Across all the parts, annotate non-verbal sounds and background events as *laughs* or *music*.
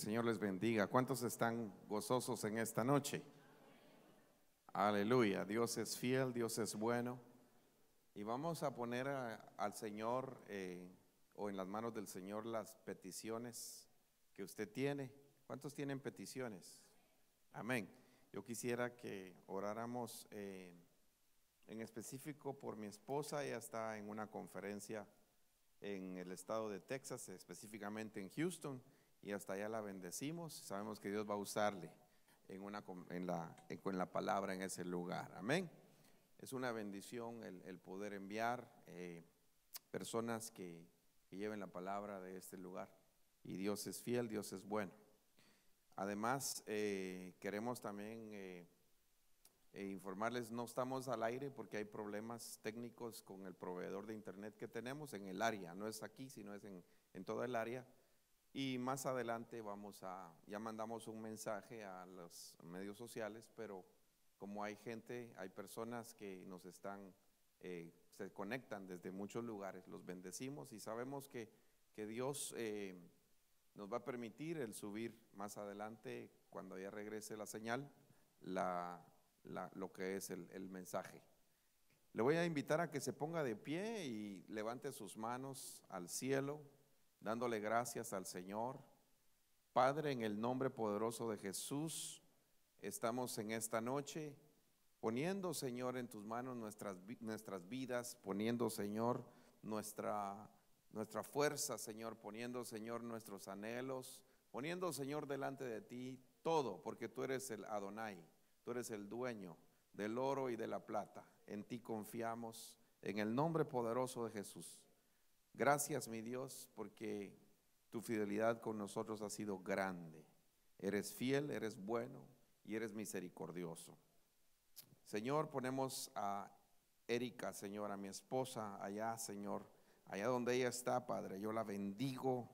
Señor les bendiga. ¿Cuántos están gozosos en esta noche? Aleluya. Dios es fiel, Dios es bueno. Y vamos a poner al Señor eh, o en las manos del Señor las peticiones que usted tiene. ¿Cuántos tienen peticiones? Amén. Yo quisiera que oráramos eh, en específico por mi esposa. Ella está en una conferencia en el estado de Texas, específicamente en Houston y hasta allá la bendecimos. Sabemos que Dios va a usarle en, una, en, la, en la palabra en ese lugar. Amén. Es una bendición el, poder enviar eh, personas que, lleven la palabra de este lugar. Y Dios es fiel, Dios es bueno. Además, eh, queremos también eh, informarles, no estamos al aire porque hay problemas técnicos con el proveedor de internet que tenemos en el área. No es aquí, sino es en, en toda el área. Y más adelante vamos a, ya mandamos un mensaje a los medios sociales, pero como hay gente, hay personas que nos están, eh, se conectan desde muchos lugares, los bendecimos y sabemos que, que Dios eh, nos va a permitir el subir más adelante, cuando ya regrese la señal, la, lo que es el, el mensaje. Le voy a invitar a que se ponga de pie y levante sus manos al cielo dándole gracias al Señor. Padre, en el nombre poderoso de Jesús, estamos en esta noche poniendo, Señor, en tus manos nuestras, nuestras vidas, poniendo, Señor, nuestra, nuestra fuerza, Señor, poniendo, Señor, nuestros anhelos, poniendo, Señor, delante de ti todo, porque tú eres el Adonai, tú eres el dueño del oro y de la plata. En ti confiamos, en el nombre poderoso de Jesús. Gracias, mi Dios, porque tu fidelidad con nosotros ha sido grande. Eres fiel, eres bueno y eres misericordioso. Señor, ponemos a Erika, Señor, a mi esposa allá, Señor, allá donde ella está, Padre. Yo la bendigo.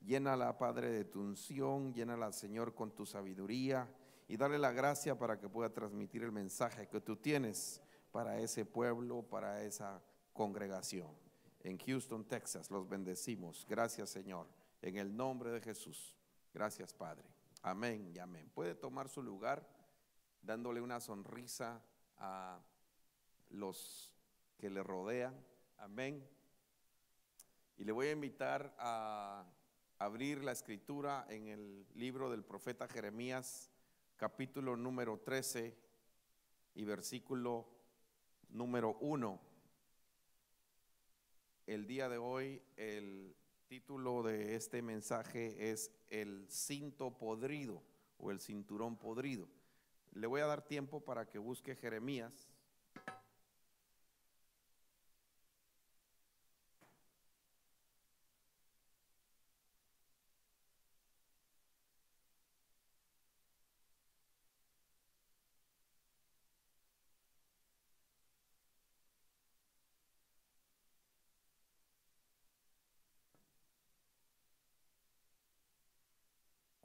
Llénala, Padre, de tu unción. Llénala, Señor, con tu sabiduría. Y dale la gracia para que pueda transmitir el mensaje que tú tienes para ese pueblo, para esa congregación en Houston, Texas. Los bendecimos. Gracias, Señor. En el nombre de Jesús. Gracias, Padre. Amén y amén. Puede tomar su lugar dándole una sonrisa a los que le rodean. Amén. Y le voy a invitar a abrir la escritura en el libro del profeta Jeremías, capítulo número 13 y versículo número 1 el día de hoy el título de este mensaje es el cinto podrido o el cinturón podrido. Le voy a dar tiempo para que busque Jeremías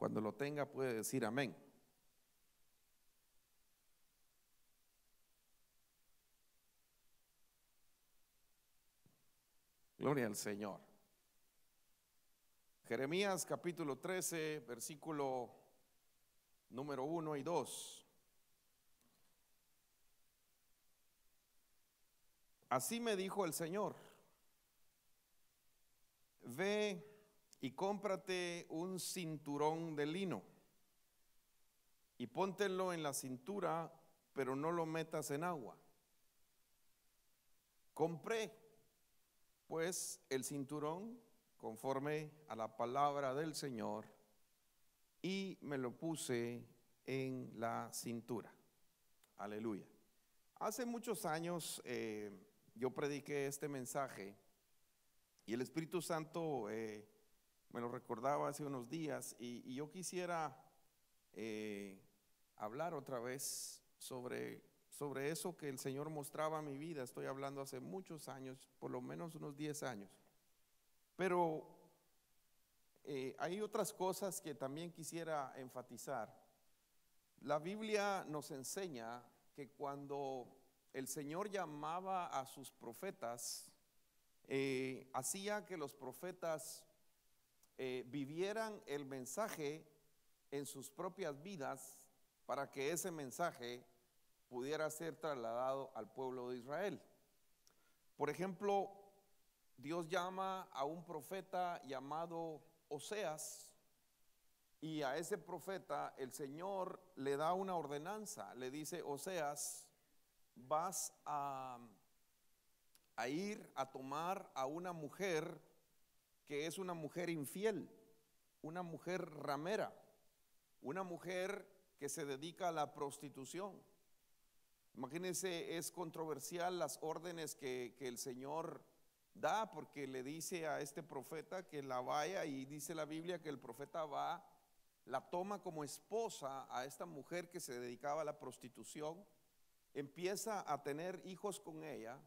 Cuando lo tenga puede decir amén. Gloria al Señor. Jeremías capítulo 13, versículo número 1 y 2. Así me dijo el Señor, ve y cómprate un cinturón de lino y póntelo en la cintura, pero no lo metas en agua. Compré pues el cinturón conforme a la palabra del Señor y me lo puse en la cintura. Aleluya. Hace muchos años eh, yo prediqué este mensaje y el Espíritu Santo eh, me lo recordaba hace unos días y, yo quisiera eh, hablar otra vez sobre, sobre eso que el Señor mostraba en mi vida. Estoy hablando hace muchos años, por lo menos unos 10 años. Pero eh, hay otras cosas que también quisiera enfatizar. La Biblia nos enseña que cuando el Señor llamaba a sus profetas, eh, hacía que los profetas eh, vivieran el mensaje en sus propias vidas para que ese mensaje pudiera ser trasladado al pueblo de Israel. Por ejemplo, Dios llama a un profeta llamado Oseas y a ese profeta el Señor le da una ordenanza, le dice, Oseas, vas a, a ir a tomar a una mujer que es una mujer infiel, una mujer ramera, una mujer que se dedica a la prostitución. Imagínense, es controversial las órdenes que, que, el Señor da, porque le dice a este profeta que la vaya y dice la Biblia que el profeta va, la toma como esposa a esta mujer que se dedicaba a la prostitución, empieza a tener hijos con ella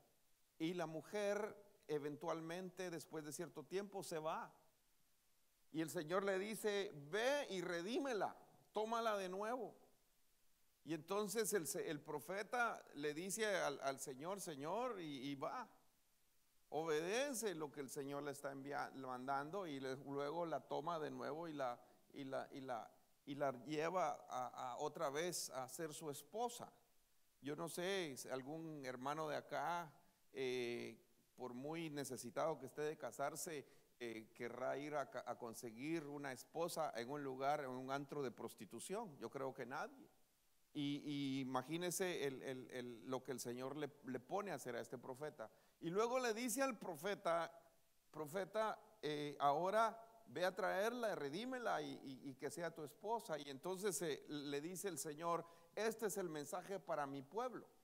y la mujer eventualmente después de cierto tiempo se va. Y el Señor le dice, ve y redímela, tómala de nuevo. Y entonces el, profeta le dice al, Señor, Señor, y, va. Obedece lo que el Señor le está enviando, mandando y luego la toma de nuevo y la, y la, y la, y la lleva otra vez a ser su esposa. Yo no sé, algún hermano de acá eh, por muy necesitado que esté de casarse, eh, querrá ir a, conseguir una esposa en un lugar, en un antro de prostitución. Yo creo que nadie. Y, imagínese lo que el Señor le, pone a hacer a este profeta. Y luego le dice al profeta, profeta, eh, ahora ve a traerla, redímela y, y, que sea tu esposa. Y entonces eh, le dice el Señor, este es el mensaje para mi pueblo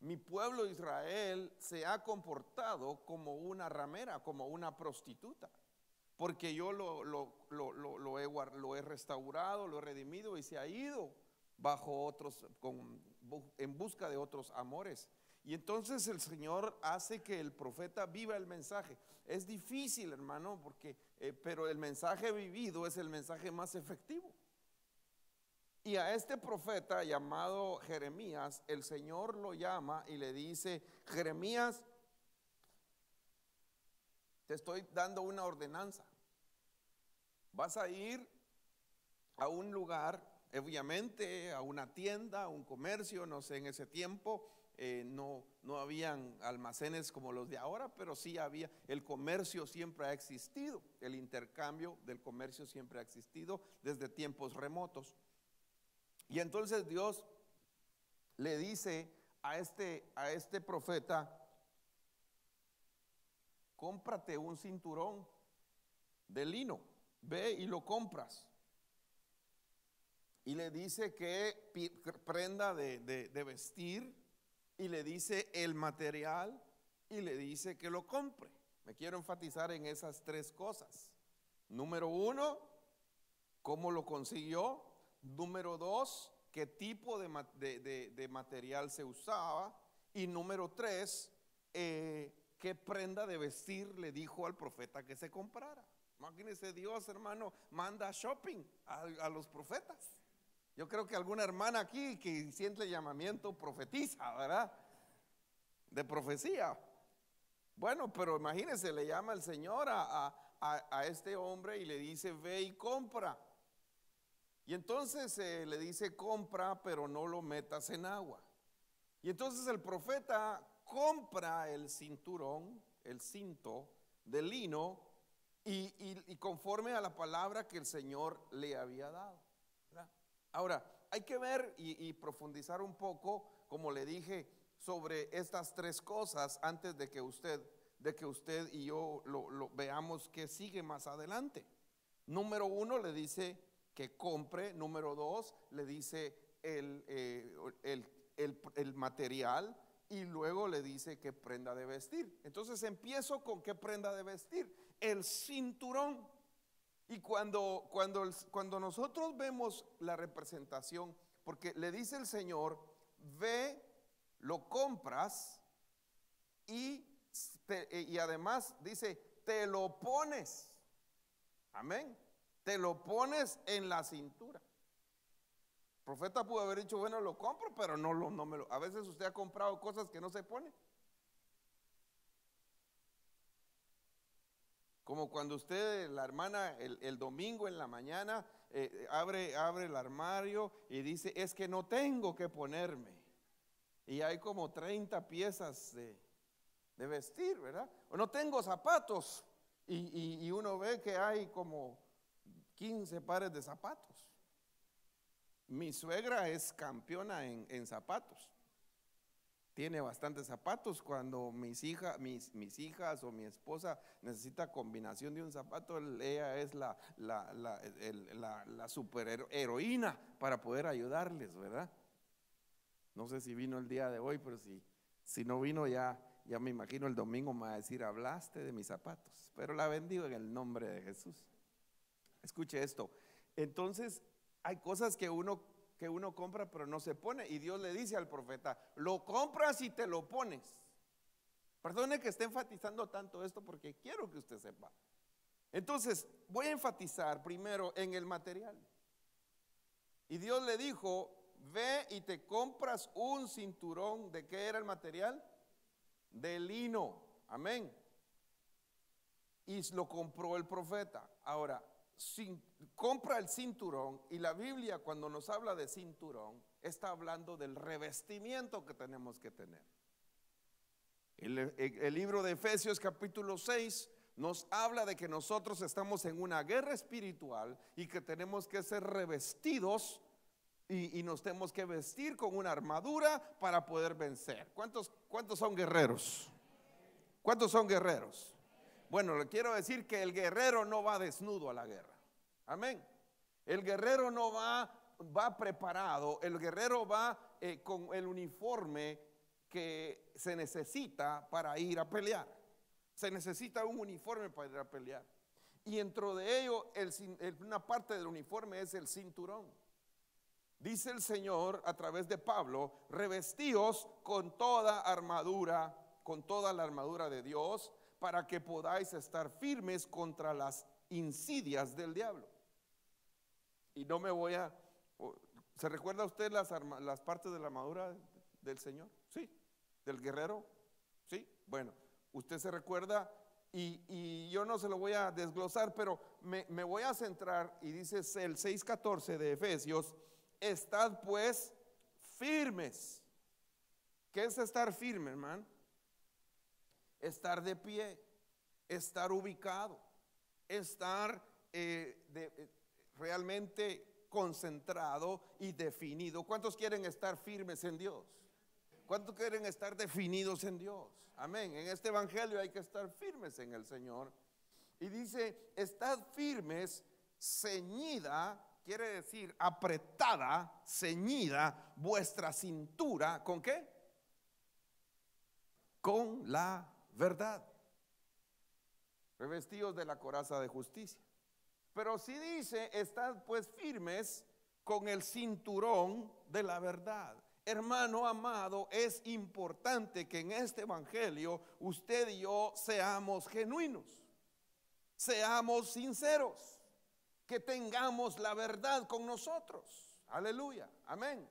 mi pueblo Israel se ha comportado como una ramera, como una prostituta, porque yo lo, lo, he, restaurado, lo he redimido y se ha ido bajo otros, en busca de otros amores. Y entonces el Señor hace que el profeta viva el mensaje. Es difícil, hermano, porque, eh, pero el mensaje vivido es el mensaje más efectivo. Y a este profeta llamado Jeremías, el Señor lo llama y le dice, Jeremías, te estoy dando una ordenanza. Vas a ir a un lugar, obviamente, a una tienda, a un comercio, no sé, en ese tiempo eh, no, no habían almacenes como los de ahora, pero sí había, el comercio siempre ha existido, el intercambio del comercio siempre ha existido desde tiempos remotos. Y entonces Dios le dice a este, a este profeta, cómprate un cinturón de lino, ve y lo compras. Y le dice que prenda de, de vestir y le dice el material y le dice que lo compre. Me quiero enfatizar en esas tres cosas. Número uno, ¿cómo lo consiguió? Número dos, qué tipo de, material se usaba. Y número tres, eh, qué prenda de vestir le dijo al profeta que se comprara. Imagínese Dios, hermano, manda shopping a, los profetas. Yo creo que alguna hermana aquí que siente el llamamiento profetiza, ¿verdad? De profecía. Bueno, pero imagínese, le llama el Señor a, a este hombre y le dice, ve y compra. Y entonces eh, le dice, compra, pero no lo metas en agua. Y entonces el profeta compra el cinturón, el cinto de lino, y, conforme a la palabra que el Señor le había dado. Ahora, hay que ver y, profundizar un poco, como le dije, sobre estas tres cosas antes de que usted, de que usted y yo lo, veamos que sigue más adelante. Número uno le dice, que compre. Número dos, le dice eh, el, el, material y luego le dice qué prenda de vestir. Entonces empiezo con qué prenda de vestir. El cinturón. Y cuando, cuando, cuando nosotros vemos la representación, porque le dice el Señor, ve, lo compras y, y además dice, te lo pones. Amén te lo pones en la cintura. El profeta pudo haber dicho, bueno, lo compro, pero no, lo, no me lo... A veces usted ha comprado cosas que no se pone. Como cuando usted, la hermana, el, domingo en la mañana eh, abre, abre el armario y dice, es que no tengo que ponerme. Y hay como 30 piezas de, vestir, ¿verdad? O no tengo zapatos. Y, uno ve que hay como 15 pares de zapatos. Mi suegra es campeona en zapatos tiene bastantes zapatos. Cuando mis, hijas mis, hijas o mi esposa necesita combinación de un zapato, ella es la, la, la, la, super heroína para poder ayudarles, ¿verdad? No sé si vino el día de hoy, pero si, si no vino ya, ya me imagino el domingo me va a decir, hablaste de mis zapatos. Pero la bendigo en el nombre de Jesús. Escuche esto. Entonces, hay cosas que uno que uno compra pero no se pone. Y Dios le dice al profeta, lo compras y te lo pones. Perdone que esté enfatizando tanto esto porque quiero que usted sepa. Entonces, voy a enfatizar primero en el material. Y Dios le dijo, ve y te compras un cinturón. ¿De qué era el material? De lino. Amén. Y lo compró el profeta. Ahora, compra el cinturón y la Biblia cuando nos habla de cinturón está hablando del revestimiento que tenemos que tener. El, libro de Efesios capítulo 6 nos habla de que nosotros estamos en una guerra espiritual y que tenemos que ser revestidos y, y, nos tenemos que vestir con una armadura para poder vencer. ¿Cuántos, ¿Cuántos son guerreros? ¿Cuántos son guerreros? Bueno, le quiero decir que el guerrero no va desnudo a la guerra. Amén. El guerrero no va, va preparado, el guerrero va eh, con el uniforme que se necesita para ir a pelear. Se necesita un uniforme para ir a pelear. Y dentro de ello, una parte del uniforme es el cinturón. Dice el Señor a través de Pablo, revestíos con toda armadura, con toda la armadura de Dios, para que podáis estar firmes contra las insidias del diablo. Y no me voy a... ¿Se recuerda usted las, las partes de la armadura del Señor? Sí. ¿Del guerrero? Sí. Bueno, usted se recuerda y, yo no se lo voy a desglosar, pero me, me voy a centrar y dice el 6.14 de Efesios, estad pues firmes. ¿Qué es estar firme, hermano? estar de pie, estar ubicado, estar eh, eh, realmente concentrado y definido. ¿Cuántos quieren estar firmes en Dios? ¿Cuántos quieren estar definidos en Dios? Amén. En este Evangelio hay que estar firmes en el Señor. Y dice, estad firmes, ceñida, quiere decir apretada, ceñida vuestra cintura, ¿con qué? Con la verdad, revestidos de la coraza de justicia. Pero si dice, estad pues firmes con el cinturón de la verdad. Hermano amado, es importante que en este Evangelio usted y yo seamos genuinos, seamos sinceros, que tengamos la verdad con nosotros. Aleluya, amén.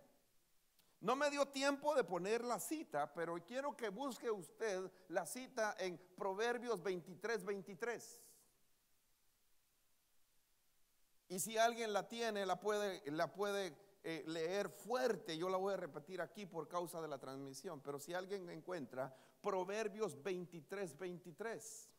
No me dio tiempo de poner la cita, pero quiero que busque usted la cita en Proverbios 23, 23. Y si alguien la tiene, la puede, la puede eh, leer fuerte. Yo la voy a repetir aquí por causa de la transmisión. Pero si alguien encuentra Proverbios 23, 23.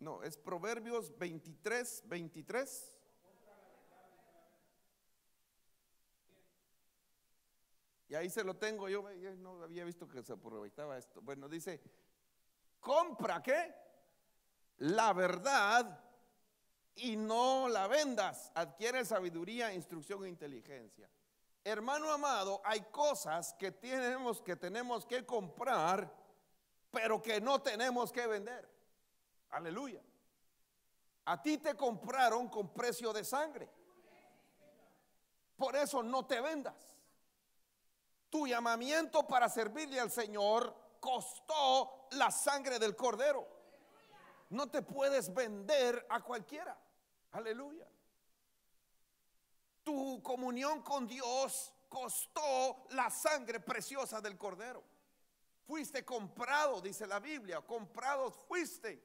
No, es Proverbios 23, 23. Y ahí se lo tengo, yo, no había visto que se aprovechaba esto. Bueno, dice, compra qué? La verdad y no la vendas. Adquiere sabiduría, instrucción e inteligencia. Hermano amado, hay cosas que tenemos que tenemos que comprar, pero que no tenemos que vender. Aleluya. A ti te compraron con precio de sangre. Por eso no te vendas. Tu llamamiento para servirle al Señor costó la sangre del cordero. No te puedes vender a cualquiera. Aleluya. tu comunión con Dios costó la sangre preciosa del cordero. Fuiste comprado, dice la Biblia, comprados fuisteis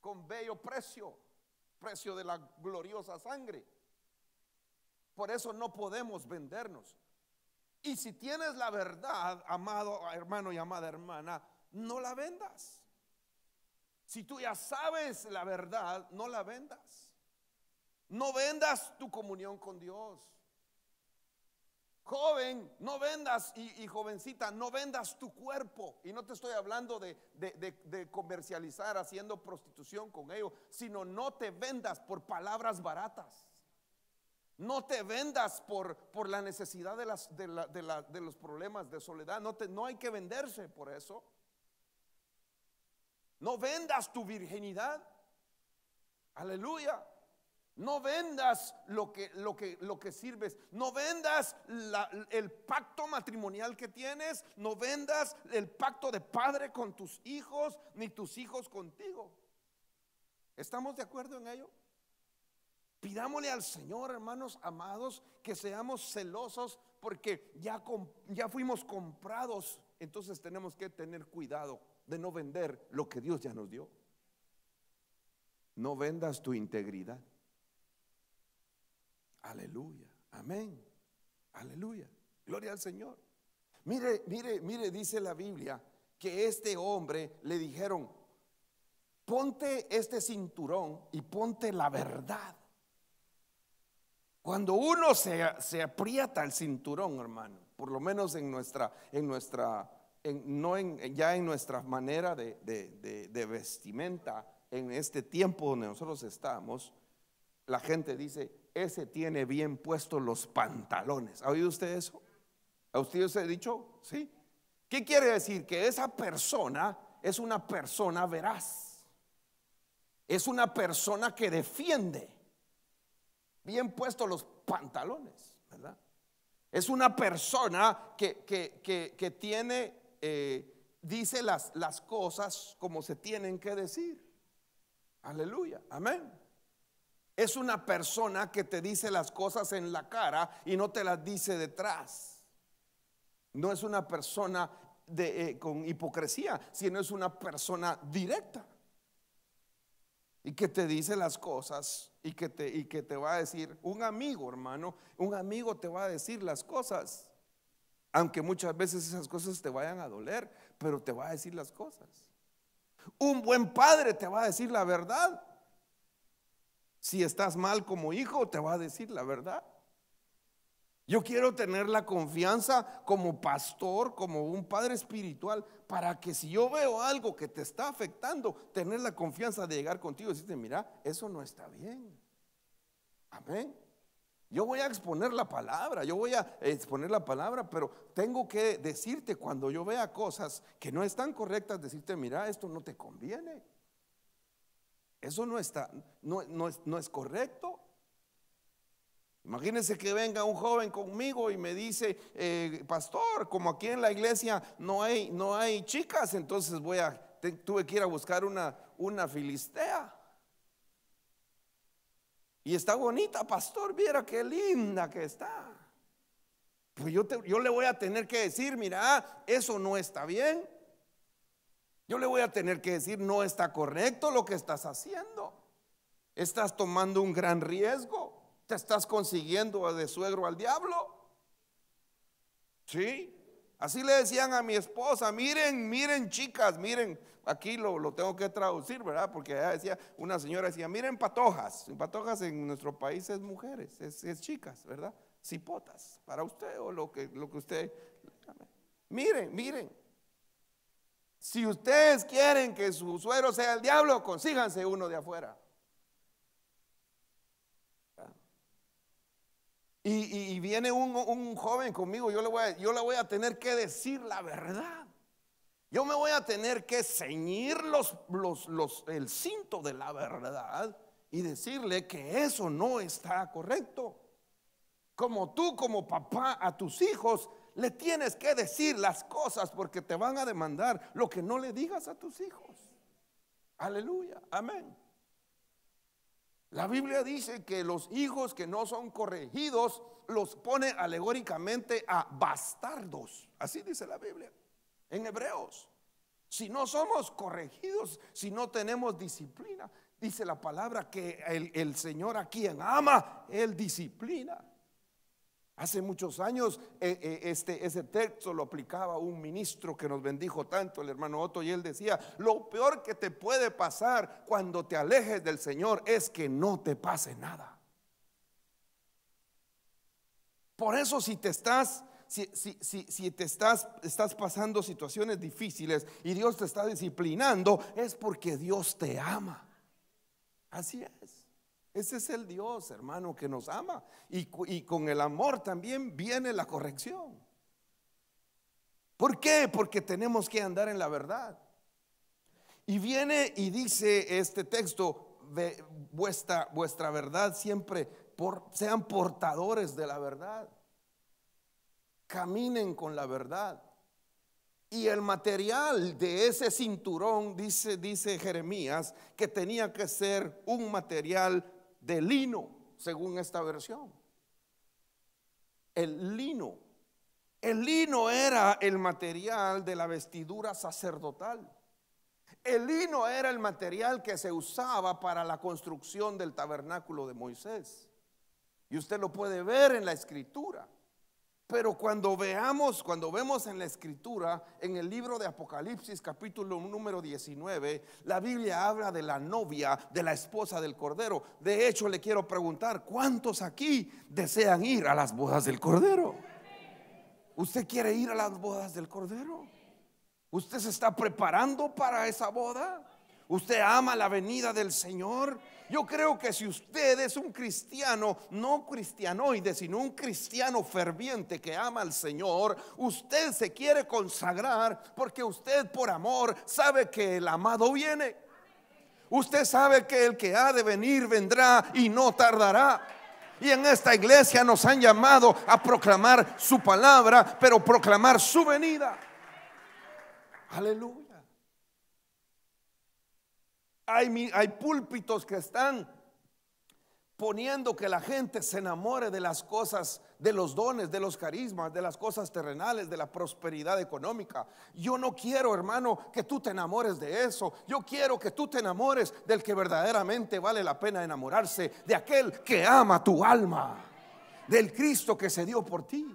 con bello precio, precio de la gloriosa sangre. Por eso no podemos vendernos. Y si tienes la verdad, amado hermano y amada hermana, no la vendas. Si tú ya sabes la verdad, no la vendas. No vendas tu comunión con Dios. Joven, no vendas y, jovencita, no vendas tu cuerpo. Y no te estoy hablando de, de, comercializar haciendo prostitución con ellos, sino no te vendas por palabras baratas. No te vendas por, por la necesidad de, las, de, la, de, los problemas de soledad. No, te, no hay que venderse por eso. No vendas tu virginidad. Aleluya. No vendas lo que, lo que, lo que sirves. No vendas el pacto matrimonial que tienes. No vendas el pacto de padre con tus hijos, ni tus hijos contigo. ¿Estamos de acuerdo en ello? Pidámosle al Señor, hermanos amados, que seamos celosos porque ya, ya fuimos comprados. Entonces tenemos que tener cuidado de no vender lo que Dios ya nos dio. No vendas tu integridad. Aleluya. Amén. Aleluya. Gloria al Señor. Mire, mire, mire, dice la Biblia que este hombre le dijeron, ponte este cinturón y ponte la verdad. Cuando uno se, se aprieta el cinturón, hermano, por lo menos en nuestra, en nuestra, no en, ya en nuestra manera de, de vestimenta, en este tiempo donde nosotros estamos, la gente dice, ese tiene bien puestos los pantalones. ¿Ha oído usted eso? ¿A usted se ha dicho? Sí. ¿Qué quiere decir? Que esa persona es una persona veraz. Es una persona que defiende. Bien puestos los pantalones, ¿verdad? Es una persona que, que, tiene, eh, dice las, las cosas como se tienen que decir. Aleluya, amén es una persona que te dice las cosas en la cara y no te las dice detrás. No es una persona de, eh, con hipocresía, sino es una persona directa. Y que te dice las cosas y que, te, y que te va a decir, un amigo hermano, un amigo te va a decir las cosas. Aunque muchas veces esas cosas te vayan a doler, pero te va a decir las cosas. Un buen padre te va a decir la verdad. Si estás mal como hijo, te va a decir la verdad. Yo quiero tener la confianza como pastor, como un padre espiritual, para que si yo veo algo que te está afectando, tener la confianza de llegar contigo y decirte, mira, eso no está bien. Amén. Yo voy a exponer la palabra, yo voy a exponer la palabra, pero tengo que decirte cuando yo vea cosas que no están correctas, decirte, mira, esto no te conviene. Eso no está, no, no, es, no es correcto. Imagínense que venga un joven conmigo y me dice, eh, pastor, como aquí en la iglesia no hay, no hay chicas, entonces voy a, tuve que ir a buscar una, una filistea. Y está bonita, pastor, viera qué linda que está. Pues yo, yo le voy a tener que decir, mira, eso no está bien. Yo le voy a tener que decir, no está correcto lo que estás haciendo. Estás tomando un gran riesgo. Te estás consiguiendo de suegro al diablo. Sí. Así le decían a mi esposa, miren, miren chicas, miren, aquí lo, tengo que traducir, ¿verdad? Porque decía, una señora decía, miren patojas, patojas en nuestro país es mujeres, es, chicas, ¿verdad? Cipotas, para usted o lo que, lo que usted... Miren, miren, si ustedes quieren que su suero sea el diablo, consíganse uno de afuera. Y, viene un, joven conmigo, yo le, voy a, yo le voy a tener que decir la verdad. Yo me voy a tener que ceñir los, los, el cinto de la verdad y decirle que eso no está correcto. Como tú, como papá, a tus hijos le tienes que decir las cosas porque te van a demandar lo que no le digas a tus hijos. Aleluya, amén. La Biblia dice que los hijos que no son corregidos los pone alegóricamente a bastardos. Así dice la Biblia en Hebreos. Si no somos corregidos, si no tenemos disciplina, dice la palabra que el, Señor a quien ama, Él disciplina. Hace muchos años eh, eh, este, ese texto lo aplicaba un ministro que nos bendijo tanto, el hermano Otto, y él decía, lo peor que te puede pasar cuando te alejes del Señor es que no te pase nada. Por eso si te estás, si, si te estás, estás pasando situaciones difíciles y Dios te está disciplinando, es porque Dios te ama. Así es. Ese es el Dios, hermano, que nos ama. Y, con el amor también viene la corrección. ¿Por qué? Porque tenemos que andar en la verdad. Y viene y dice este texto, vuestra, vuestra verdad siempre, sean portadores de la verdad. Caminen con la verdad. Y el material de ese cinturón, dice, dice Jeremías, que tenía que ser un material de lino, según esta versión. El lino. El lino era el material de la vestidura sacerdotal. El lino era el material que se usaba para la construcción del tabernáculo de Moisés. Y usted lo puede ver en la escritura. Pero cuando veamos, cuando vemos en la escritura, en el libro de Apocalipsis capítulo número 19, la Biblia habla de la novia, de la esposa del Cordero. De hecho, le quiero preguntar, ¿cuántos aquí desean ir a las bodas del Cordero? ¿Usted quiere ir a las bodas del Cordero? ¿Usted se está preparando para esa boda? ¿Usted ama la venida del Señor? Yo creo que si usted es un cristiano, no cristianoide, sino un cristiano ferviente que ama al Señor, usted se quiere consagrar porque usted por amor sabe que el amado viene. Usted sabe que el que ha de venir vendrá y no tardará. Y en esta iglesia nos han llamado a proclamar su palabra, pero proclamar su venida. Aleluya. Hay, púlpitos que están poniendo que la gente se enamore de las cosas, de los dones, de los carismas, de las cosas terrenales, de la prosperidad económica. Yo no quiero, hermano, que tú te enamores de eso. Yo quiero que tú te enamores del que verdaderamente vale la pena enamorarse, de aquel que ama tu alma, del Cristo que se dio por ti.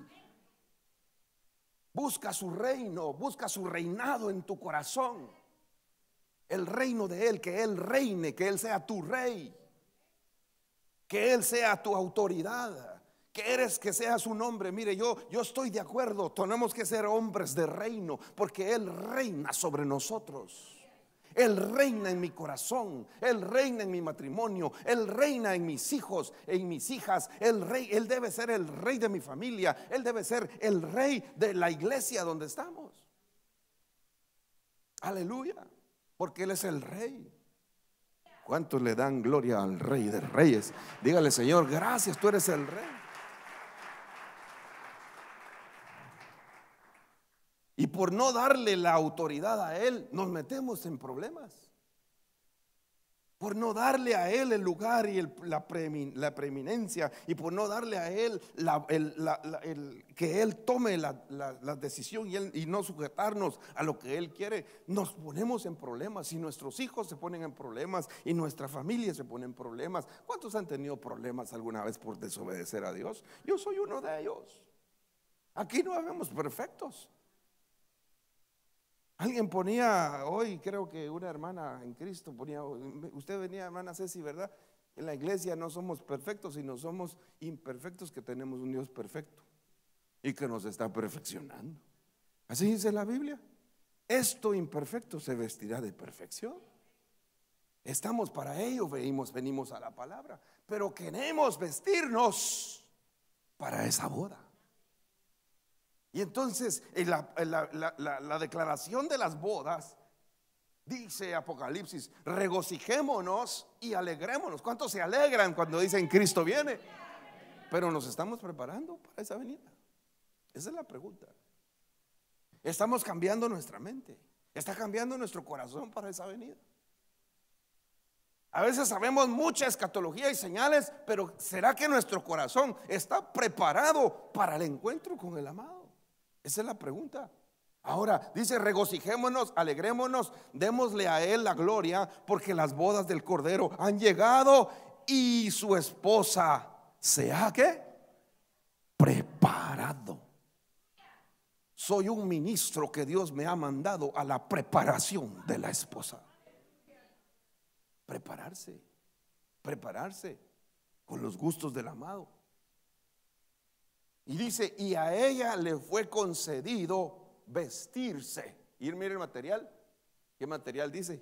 Busca su reino, busca su reinado en tu corazón el reino de Él, que Él reine, que Él sea tu rey, que Él sea tu autoridad, que eres que sea su nombre. Mire, yo, yo estoy de acuerdo, tenemos que ser hombres de reino, porque Él reina sobre nosotros. Él reina en mi corazón, Él reina en mi matrimonio, Él reina en mis hijos, en mis hijas. El rey, Él debe ser el rey de mi familia, Él debe ser el rey de la iglesia donde estamos. Aleluya porque Él es el rey. ¿Cuántos le dan gloria al rey de reyes? Dígale, Señor, gracias, tú eres el rey. Y por no darle la autoridad a Él, nos metemos en problemas por no darle a Él el lugar y la, preeminencia y por no darle a Él que Él tome la, decisión y, y, no sujetarnos a lo que Él quiere, nos ponemos en problemas y nuestros hijos se ponen en problemas y nuestra familia se pone en problemas. ¿Cuántos han tenido problemas alguna vez por desobedecer a Dios? Yo soy uno de ellos. Aquí no habemos perfectos. Alguien ponía hoy, creo que una hermana en Cristo ponía, usted venía, hermana Ceci, ¿verdad? En la iglesia no somos perfectos, sino somos imperfectos que tenemos un Dios perfecto y que nos está perfeccionando. Así dice la Biblia. Esto imperfecto se vestirá de perfección. Estamos para ello, venimos, venimos a la palabra, pero queremos vestirnos para esa boda. Y entonces en la, declaración de las bodas dice Apocalipsis, regocijémonos y alegrémonos. ¿Cuántos se alegran cuando dicen Cristo viene? Pero nos estamos preparando para esa venida. Esa es la pregunta. Estamos cambiando nuestra mente. Está cambiando nuestro corazón para esa venida. A veces sabemos mucha escatología y señales, pero ¿será que nuestro corazón está preparado para el encuentro con el amado? Esa es la pregunta. Ahora dice, regocijémonos, alegrémonos, démosle a Él la gloria, porque las bodas del Cordero han llegado y su esposa se ha que preparado. Soy un ministro que Dios me ha mandado a la preparación de la esposa. Prepararse, prepararse con los gustos del amado. Y dice, y a ella le fue concedido vestirse. Y mire el material. ¿Qué material dice?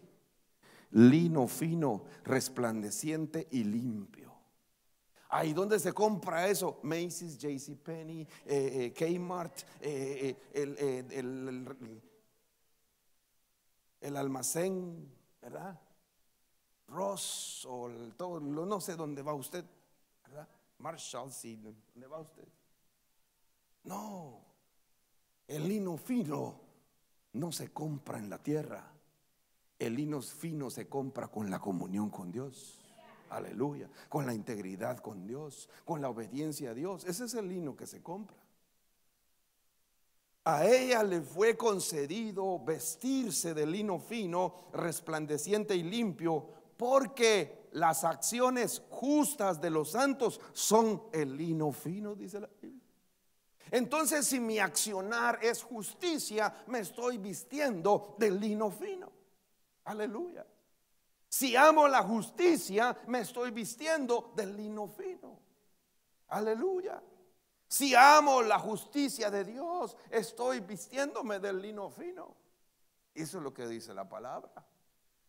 Lino fino, resplandeciente y limpio. Ahí donde se compra eso, Macy's, JC Penney, eh, eh, Kmart, eh, el, el, almacén, ¿verdad? Ross o todo, no sé dónde va usted, ¿verdad? Marshall, sí, ¿dónde va usted? No, el lino fino no se compra en la tierra. El lino fino se compra con la comunión con Dios. Aleluya. Con la integridad con Dios, con la obediencia a Dios. Ese es el lino que se compra. A ella le fue concedido vestirse de lino fino, resplandeciente y limpio, porque las acciones justas de los santos son el lino fino, dice la Biblia. Entonces, si mi accionar es justicia, me estoy vistiendo de lino fino. Aleluya. Si amo la justicia, me estoy vistiendo de lino fino. Aleluya. Si amo la justicia de Dios, estoy vistiéndome del lino fino. Eso es lo que dice la palabra.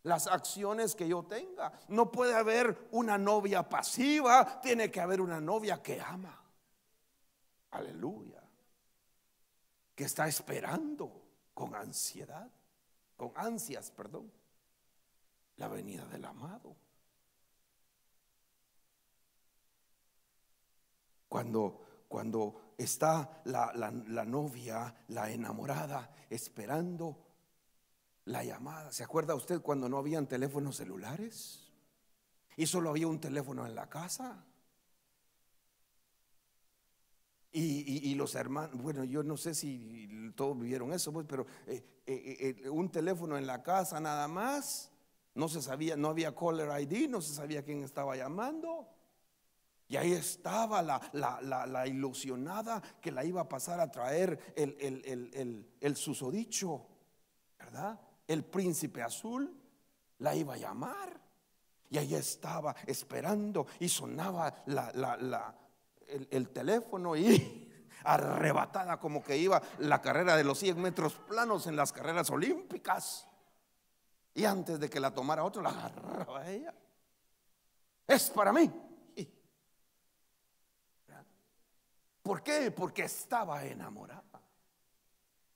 Las acciones que yo tenga. No puede haber una novia pasiva, tiene que haber una novia que ama. Aleluya. Que está esperando con ansiedad, con ansias, perdón, la venida del amado. Cuando, cuando está la, la novia, la enamorada, esperando la llamada. ¿Se acuerda usted cuando no habían teléfonos celulares? Y solo había un teléfono en la casa. Y, los hermanos, bueno, yo no sé si todos vivieron eso, pues, pero eh, eh, eh, un teléfono en la casa nada más, no se sabía, no había caller ID, no se sabía quién estaba llamando. Y ahí estaba la, ilusionada que la iba a pasar a traer el, el, el, susodicho, ¿verdad? El príncipe azul la iba a llamar. Y ahí estaba esperando y sonaba la, el, teléfono y *laughs* arrebatada como que iba la carrera de los 100 metros planos en las carreras olímpicas. Y antes de que la tomara otro, la agarraba ella. Es para mí. *laughs* ¿Por qué? Porque estaba enamorada.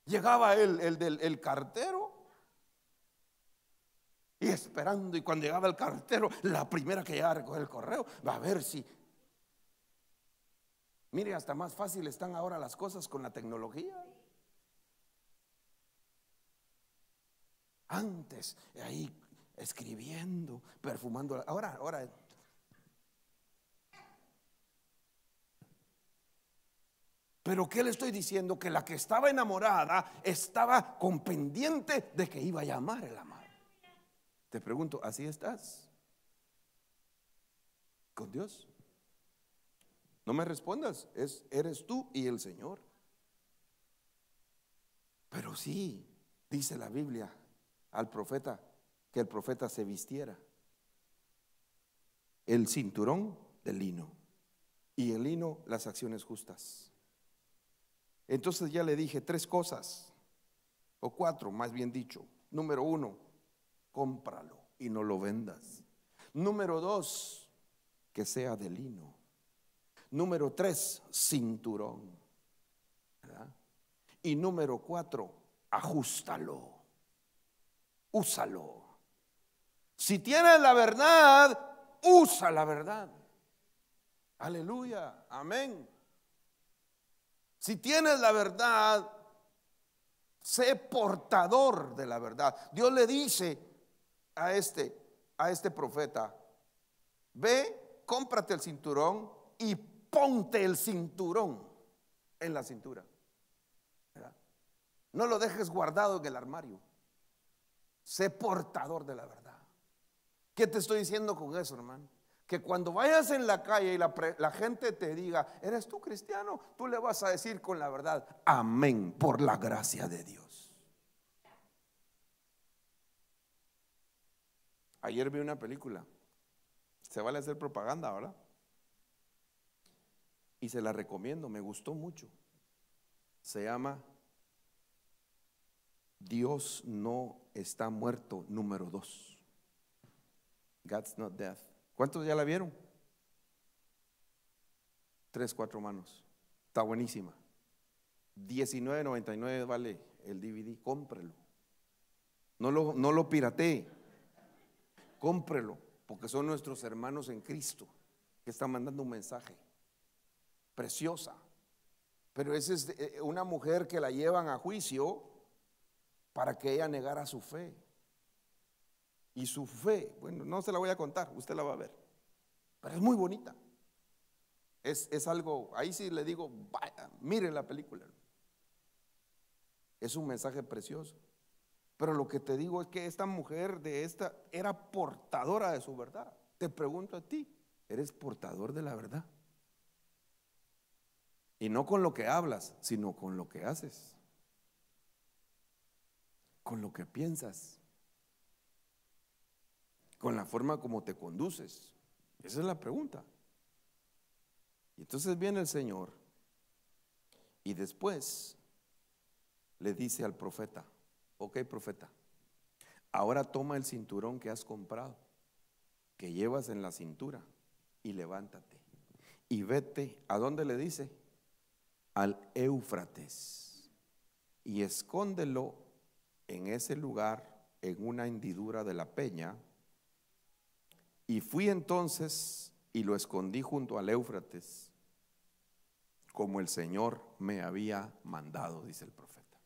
Llegaba el, el el cartero y esperando. Y cuando llegaba el cartero, la primera que llegaba a recoger el correo, va a ver si Mire, hasta más fácil están ahora las cosas con la tecnología. Antes, ahí escribiendo, perfumando. Ahora, ahora. Pero ¿qué le estoy diciendo? Que la que estaba enamorada estaba con pendiente de que iba a llamar el amado. Te pregunto, ¿así estás? ¿Con Dios? No me respondas, es, eres tú y el Señor. Pero sí, dice la Biblia al profeta, que el profeta se vistiera. El cinturón del lino y el lino las acciones justas. Entonces ya le dije tres cosas, o cuatro más bien dicho. Número uno, cómpralo y no lo vendas. Número dos, que sea de lino. Número tres, cinturón. Y número cuatro, ajustalo. Úsalo. Si tienes la verdad, usa la verdad. Aleluya, amén. Si tienes la verdad, sé portador de la verdad. Dios le dice a este, a este profeta, ve, cómprate el cinturón y ponte el cinturón en la cintura. No lo dejes guardado en el armario. Sé portador de la verdad. ¿Qué te estoy diciendo con eso, hermano? Que cuando vayas en la calle y la, la, gente te diga, ¿eres tú cristiano? Tú le vas a decir con la verdad, amén, por la gracia de Dios. Ayer vi una película. Se vale hacer propaganda, ¿verdad? Y se la recomiendo, me gustó mucho. Se llama Dios no está muerto, número dos. God's not death. ¿Cuántos ya la vieron? Tres, cuatro manos. Está buenísima. 19.99 vale el DVD. Cómprelo. No lo, no lo piratee. Cómprelo, porque son nuestros hermanos en Cristo que están mandando un mensaje. Preciosa. Pero esa es eh, una mujer que la llevan a juicio para que ella negara su fe. Y su fe, bueno, no se la voy a contar, usted la va a ver. Pero es muy bonita. Es, es algo, ahí sí le digo, vaya, mire la película. Es un mensaje precioso. Pero lo que te digo es que esta mujer de esta era portadora de su verdad. Te pregunto a ti, ¿eres portador de la verdad? Y no con lo que hablas, sino con lo que haces con lo que piensas, con la forma como te conduces. Esa es la pregunta. Y entonces viene el Señor y después le dice al profeta, ok profeta, ahora toma el cinturón que has comprado, que llevas en la cintura, y levántate. Y vete, ¿a dónde le dice? Al Éufrates. Y escóndelo en ese lugar, en una hendidura de la peña, y fui entonces y lo escondí junto al Éufrates, como el Señor me había mandado, dice el profeta.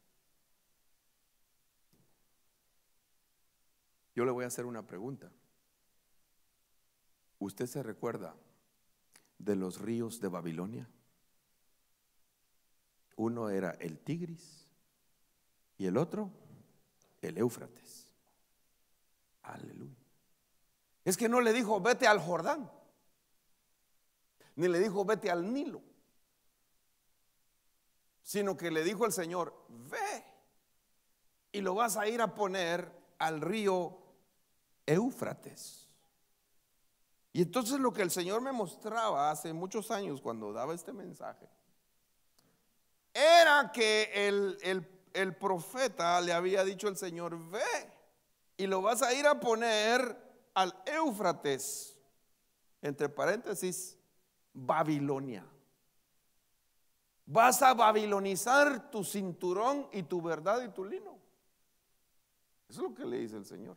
Yo le voy a hacer una pregunta. ¿Usted se recuerda de los ríos de Babilonia? Uno era el Tigris y el otro el Éufrates. Aleluya. Es que no le dijo, vete al Jordán, ni le dijo, vete al Nilo, sino que le dijo el Señor, ve y lo vas a ir a poner al río Éufrates. Y entonces lo que el Señor me mostraba hace muchos años cuando daba este mensaje, era que el, el el profeta le había dicho al Señor, ve y lo vas a ir a poner al Éufrates, entre paréntesis, Babilonia. Vas a babilonizar tu cinturón y tu verdad y tu lino. Eso es lo que le dice el Señor.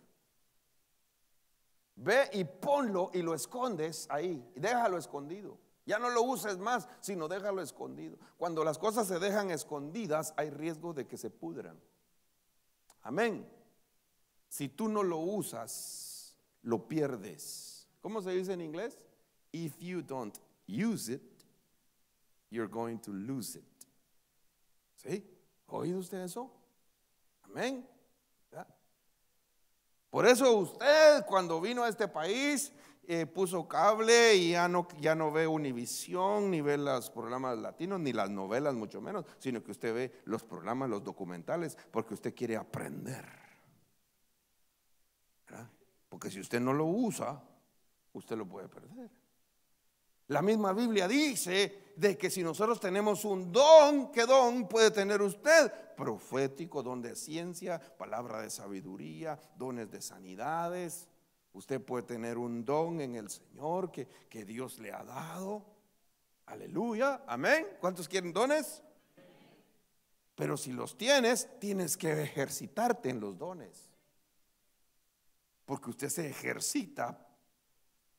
Ve y ponlo y lo escondes ahí, déjalo escondido. Ya no lo uses más, sino déjalo escondido. Cuando las cosas se dejan escondidas, hay riesgo de que se pudran. Amén. Si tú no lo usas, lo pierdes. ¿Cómo se dice en inglés? If you don't use it, you're going to lose it. ¿Sí? ¿Ha oído usted eso? Amén. Por eso usted cuando vino a este país eh, puso cable y ya no, ya no ve Univisión, ni ve los programas latinos, ni las novelas, mucho menos, sino que usted ve los programas, los documentales, porque usted quiere aprender. Porque si usted no lo usa, usted lo puede perder. La misma Biblia dice de que si nosotros tenemos un don, ¿qué don puede tener usted? Profético, don de ciencia, palabra de sabiduría, dones de sanidades, Usted puede tener un don en el Señor que, que Dios le ha dado. Aleluya, amén. ¿Cuántos quieren dones? Pero si los tienes, tienes que ejercitarte en los dones. Porque usted se ejercita.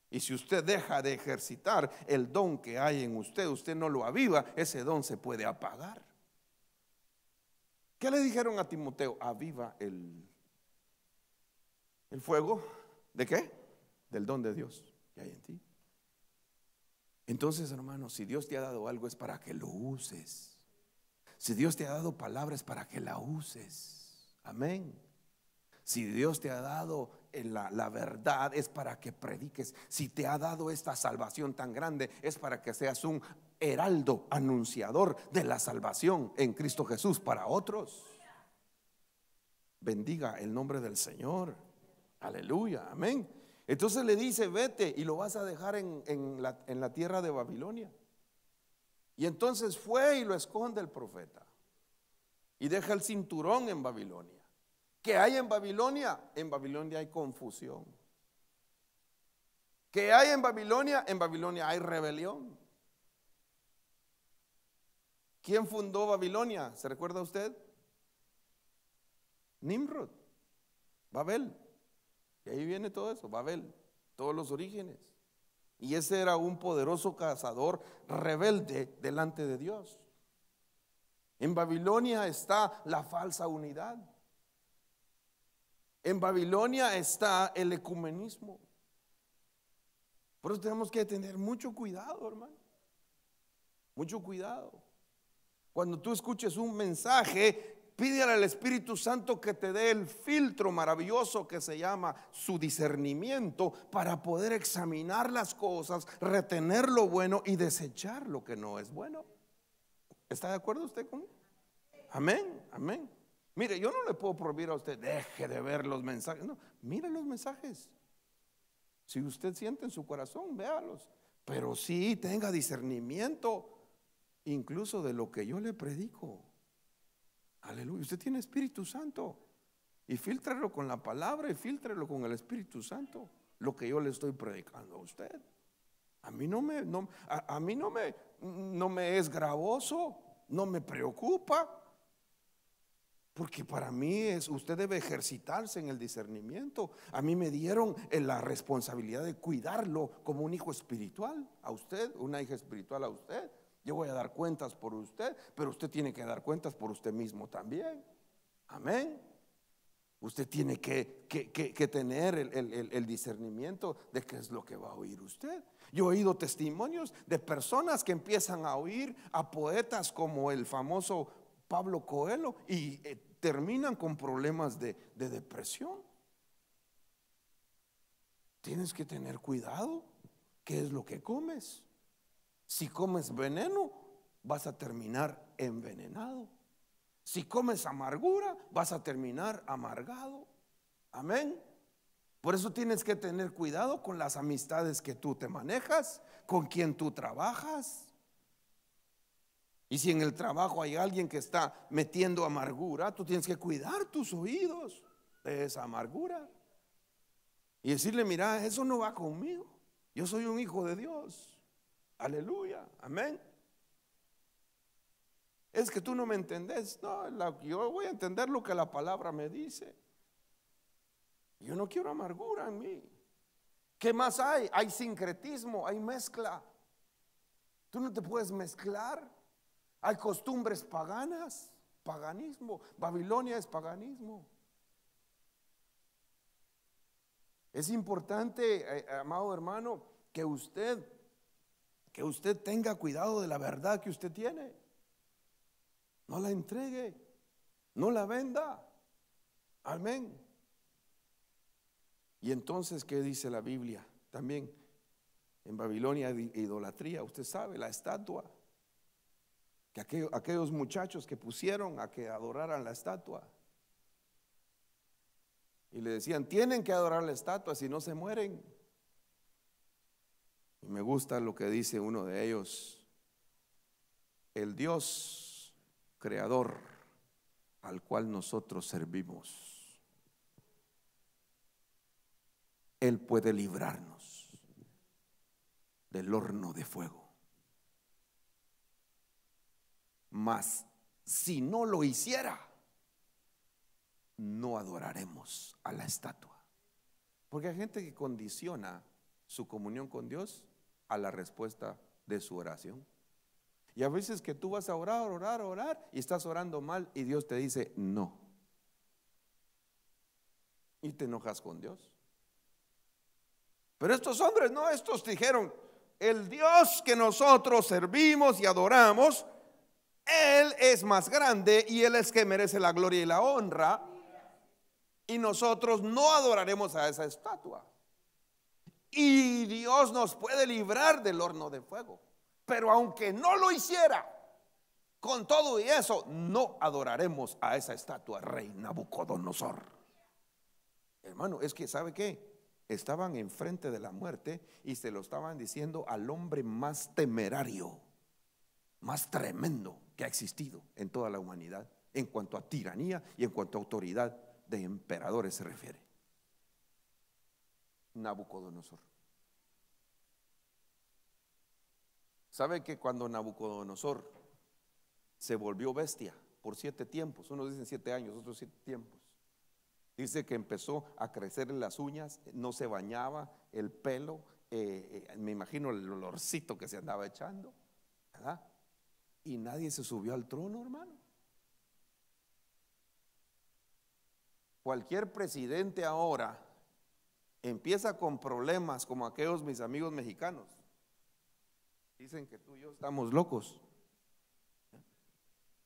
Y si usted deja de ejercitar el don que hay en usted, usted no lo aviva, ese don se puede apagar. ¿Qué le dijeron a Timoteo? Aviva el, el fuego ¿De qué? del don de Dios que hay en ti. Entonces, hermanos, si Dios te ha dado algo es para que lo uses. Si Dios te ha dado palabras para que la uses. Amén. Si Dios te ha dado la, la, verdad es para que prediques. Si te ha dado esta salvación tan grande es para que seas un heraldo anunciador de la salvación en Cristo Jesús para otros. Bendiga el nombre del Señor. Aleluya. Amén. Entonces le dice, vete y lo vas a dejar en, la, en la tierra de Babilonia. Y entonces fue y lo esconde el profeta. Y deja el cinturón en Babilonia. ¿Qué hay en Babilonia? En Babilonia hay confusión. ¿Qué hay en Babilonia? En Babilonia hay rebelión. ¿Quién fundó Babilonia? ¿Se recuerda usted? Nimrod, Babel. Y ahí viene todo eso, Babel, todos los orígenes. Y ese era un poderoso cazador rebelde delante de Dios. En Babilonia está la falsa unidad. En Babilonia está el ecumenismo. Por eso tenemos que tener mucho cuidado, hermano. Mucho cuidado. Cuando tú escuches un mensaje, pídele al Espíritu Santo que te dé el filtro maravilloso que se llama su discernimiento para poder examinar las cosas, retener lo bueno y desechar lo que no es bueno. ¿Está de acuerdo usted conmigo? Amén, amén. Mire, yo no le puedo prohibir a usted, deje de ver los mensajes. No, mire los mensajes. Si usted siente en su corazón, véalos. Pero sí tenga discernimiento, incluso de lo que yo le predico. Aleluya. Usted tiene Espíritu Santo. Y filtrelo con la palabra y filtrelo con el Espíritu Santo. Lo que yo le estoy predicando a usted. A mí no me, a mí no me, no me es gravoso, no me preocupa. Porque para mí es, usted debe ejercitarse en el discernimiento. A mí me dieron eh, la responsabilidad de cuidarlo como un hijo espiritual a usted, una hija espiritual a usted. Yo voy a dar cuentas por usted, pero usted tiene que dar cuentas por usted mismo también. Amén. Usted tiene que, tener el, discernimiento de qué es lo que va a oír usted. Yo he oído testimonios de personas que empiezan a oír a poetas como el famoso Pablo Coelho y eh, terminan con problemas de depresión. Tienes que tener cuidado. ¿Qué es lo que comes? Si comes veneno, vas a terminar envenenado. Si comes amargura, vas a terminar amargado. Amén. Por eso tienes que tener cuidado con las amistades que tú te manejas, con quien tú trabajas. Y si en el trabajo hay alguien que está metiendo amargura, tú tienes que cuidar tus oídos de esa amargura. Y decirle, mira, eso no va conmigo. Yo soy un hijo de Dios. Aleluya. Amén. Es que tú no me entendés. No, yo voy a entender lo que la palabra me dice. Yo no quiero amargura en mí. ¿Qué más hay? Hay sincretismo, hay mezcla. Tú no te puedes mezclar. Hay costumbres paganas, paganismo. Babilonia es paganismo. Es importante, eh, amado hermano, que usted, que usted tenga cuidado de la verdad que usted tiene. No la entregue, no la venda. Amén. Y entonces, ¿qué dice la Biblia? También en Babilonia idolatría, usted sabe, la estatua que aquellos, muchachos que pusieron a que adoraran la estatua. Y le decían, tienen que adorar la estatua si no se mueren. Me gusta lo que dice uno de ellos, el Dios creador al cual nosotros servimos. Él puede librarnos del horno de fuego. Mas si no lo hiciera, no adoraremos a la estatua. Porque hay gente que condiciona su comunión con Dios a la respuesta de su oración. Y a veces que tú vas a orar, orar, orar y estás orando mal y Dios te dice no. Y te enojas con Dios. Pero estos hombres, no, estos dijeron, el Dios que nosotros servimos y adoramos, Él es más grande y Él es que merece la gloria y la honra. Y nosotros no adoraremos a esa estatua. Y Dios nos puede librar del horno de fuego. Pero aunque no lo hiciera, con todo y eso, no adoraremos a esa estatua, rey Nabucodonosor. Hermano, es que ¿sabe qué? Estaban enfrente de la muerte y se lo estaban diciendo al hombre más temerario, más tremendo que ha existido en toda la humanidad en cuanto a tiranía y en cuanto a autoridad de emperadores se refiere. Nabucodonosor. ¿Sabe que cuando Nabucodonosor se volvió bestia por siete tiempos, unos dicen siete años, otros siete tiempos, dice que empezó a crecer en las uñas, no se bañaba, el pelo, eh, eh, me imagino el olorcito que se andaba echando, ¿verdad? Y nadie se subió al trono, hermano. Cualquier presidente ahora empieza con problemas como aquellos mis amigos mexicanos. Dicen que tú y yo estamos locos.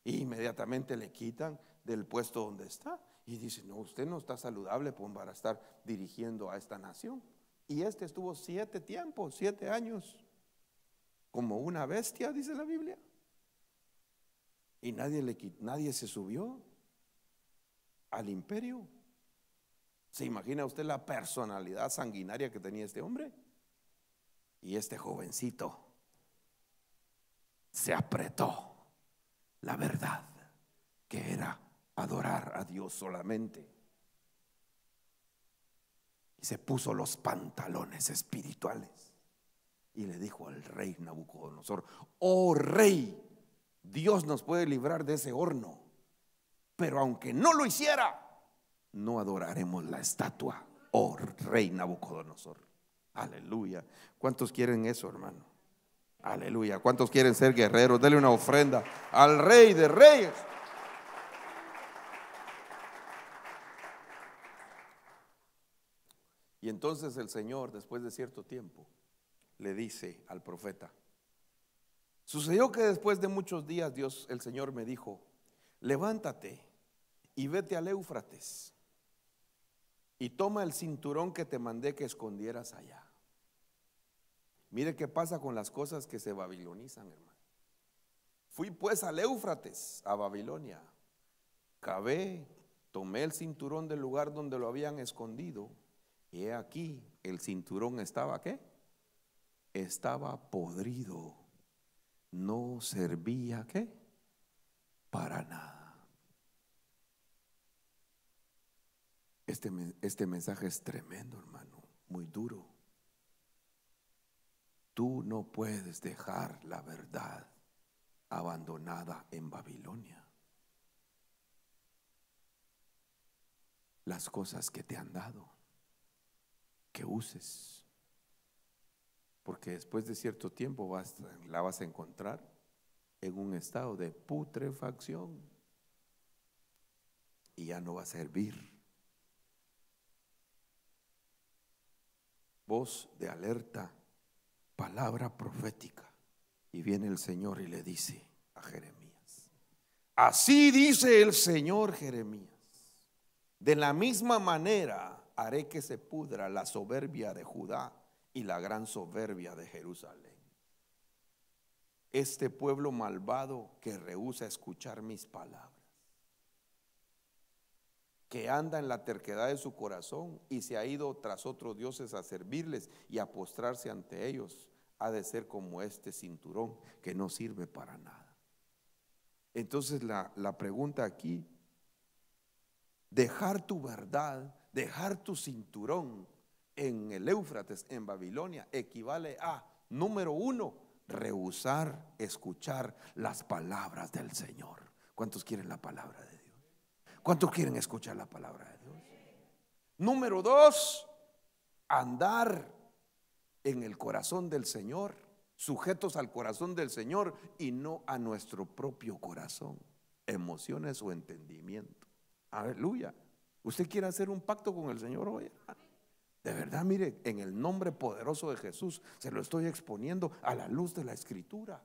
Y inmediatamente le quitan del puesto donde está. Y dice, no, usted no está saludable para estar dirigiendo a esta nación. Y este estuvo siete tiempos, siete años, como una bestia, dice la Biblia. Y nadie, le, nadie se subió al imperio. ¿Se imagina usted la personalidad sanguinaria que tenía este hombre? Y este jovencito se apretó la verdad que era adorar a Dios solamente. Y se puso los pantalones espirituales y le dijo al rey Nabucodonosor, oh rey, Dios nos puede librar de ese horno, pero aunque no lo hiciera, no adoraremos la estatua, oh rey Nabucodonosor. Aleluya. ¿Cuántos quieren eso, hermano? Aleluya. ¿Cuántos quieren ser guerreros? Dele una ofrenda al rey de reyes. Y entonces el Señor, después de cierto tiempo, le dice al profeta, sucedió que después de muchos días Dios, el Señor me dijo, levántate y vete al Éufrates y toma el cinturón que te mandé que escondieras allá. Mire qué pasa con las cosas que se babilonizan, hermano. Fui pues al Éufrates, a Babilonia. Cabé, tomé el cinturón del lugar donde lo habían escondido. Y he aquí, el cinturón estaba qué? Estaba podrido. No servía qué? Para nada. Este, este mensaje es tremendo, hermano, muy duro. Tú no puedes dejar la verdad abandonada en Babilonia. Las cosas que te han dado, que uses. Porque después de cierto tiempo la vas a encontrar en un estado de putrefacción y ya no va a servir. Voz de alerta palabra profética. Y viene el Señor y le dice a Jeremías, así dice el Señor Jeremías, de la misma manera haré que se pudra la soberbia de Judá y la gran soberbia de Jerusalén. Este pueblo malvado que rehúsa escuchar mis palabras, que anda en la terquedad de su corazón y se ha ido tras otros dioses a servirles y a postrarse ante ellos, ha de ser como este cinturón que no sirve para nada. Entonces la, la pregunta aquí, dejar tu verdad, dejar tu cinturón en el Éufrates, en Babilonia, equivale a, número uno, rehusar escuchar las palabras del Señor. ¿Cuántos quieren la palabra de? ¿Cuántos quieren escuchar la palabra de Dios? Número dos, andar en el corazón del Señor, sujetos al corazón del Señor y no a nuestro propio corazón, emociones o entendimiento. Aleluya. ¿Usted quiere hacer un pacto con el Señor hoy? De verdad, mire, en el nombre poderoso de Jesús se lo estoy exponiendo a la luz de la escritura.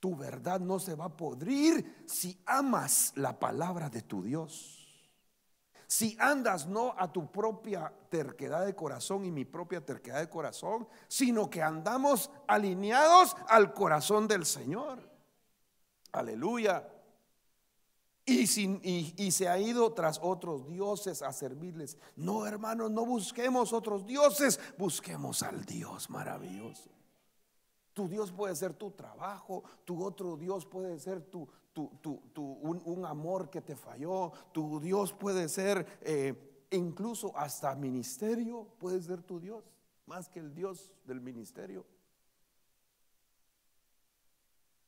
Tu verdad no se va a podrir si amas la palabra de tu Dios. Si andas no a tu propia terquedad de corazón y mi propia terquedad de corazón, sino que andamos alineados al corazón del Señor. Aleluya. Y, y, se ha ido tras otros dioses a servirles. No, hermanos, no busquemos otros dioses, busquemos al Dios maravilloso. Tu Dios puede ser tu trabajo, tu otro Dios puede ser tu, un, amor que te falló, tu Dios puede ser eh, incluso hasta ministerio, puede ser tu Dios, más que el Dios del ministerio.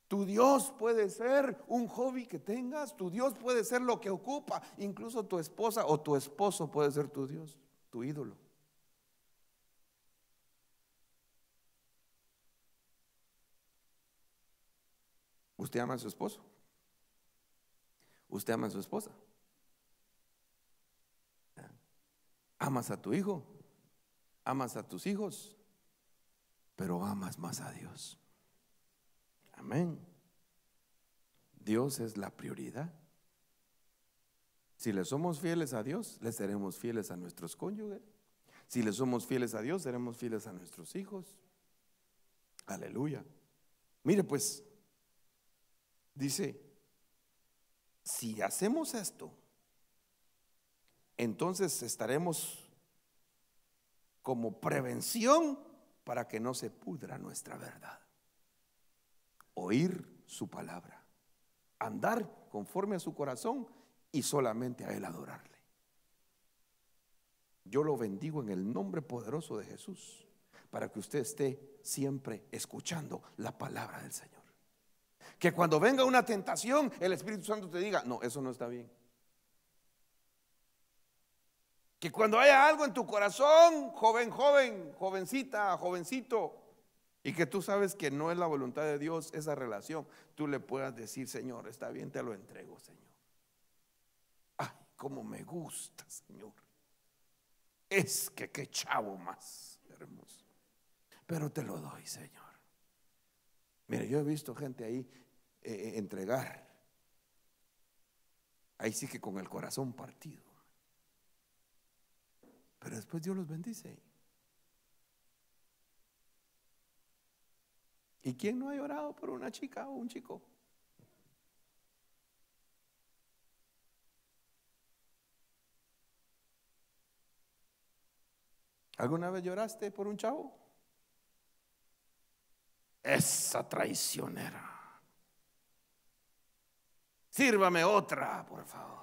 Tu Dios puede ser un hobby que tengas, tu Dios puede ser lo que ocupa, incluso tu esposa o tu esposo puede ser tu Dios, tu ídolo. ¿Usted ama a su esposo? Usted ama a su esposa. Amas a tu hijo, amas a tus hijos, pero amas más a Dios. Amén. Dios es la prioridad. Si le somos fieles a Dios, le seremos fieles a nuestros cónyuges. Si le somos fieles a Dios, seremos fieles a nuestros hijos. Aleluya. Mire pues, dice, si hacemos esto, entonces estaremos como prevención para que no se pudra nuestra verdad. Oír su palabra, andar conforme a su corazón y solamente a Él adorarle. Yo lo bendigo en el nombre poderoso de Jesús para que usted esté siempre escuchando la palabra del Señor. Que cuando venga una tentación, el Espíritu Santo te diga, no, eso no está bien. Que cuando haya algo en tu corazón, joven, joven, jovencita, jovencito, y que tú sabes que no es la voluntad de Dios esa relación, tú le puedas decir, Señor, está bien, te lo entrego, Señor. Ay, cómo me gusta, Señor. Es que qué chavo más hermoso. Pero te lo doy, Señor. Mire, yo he visto gente ahí eh, eh, entregar. Ahí sí que con el corazón partido. Pero después Dios los bendice. ¿Y quién no ha llorado por una chica o un chico? ¿Alguna vez lloraste por un chavo? Esa traicionera. Sírvame otra, por favor.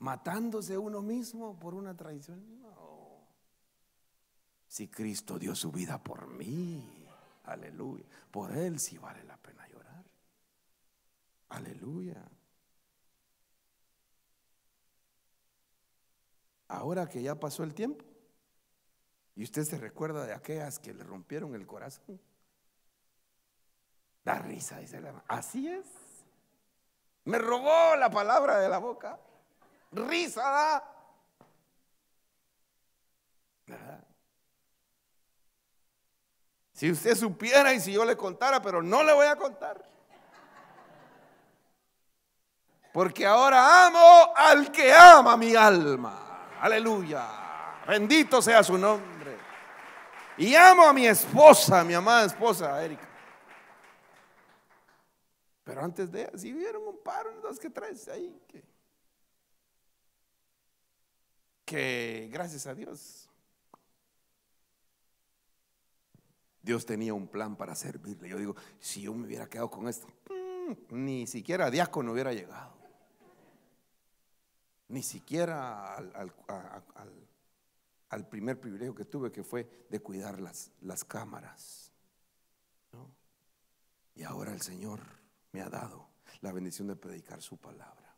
Matándose uno mismo por una traición. No. Si Cristo dio su vida por mí, aleluya. Por Él sí vale la pena llorar. Aleluya. Ahora que ya pasó el tiempo y usted se recuerda de aquellas que le rompieron el corazón. Da risa, dice la Así es. Me robó la palabra de la boca. Risa da. Si usted supiera y si yo le contara, pero no le voy a contar. Porque ahora amo al que ama mi alma. Aleluya. Bendito sea su nombre. Y amo a mi esposa, mi amada esposa, Erika. Pero antes de si vieron un par, dos que tres ahí que, gracias a Dios Dios tenía un plan para servirle. Yo digo, si yo me hubiera quedado con esto, mm, ni siquiera diácono hubiera llegado. Ni siquiera al, al, primer privilegio que tuve, que fue de cuidar las, las cámaras. Y ahora el Señor me ha dado la bendición de predicar su palabra.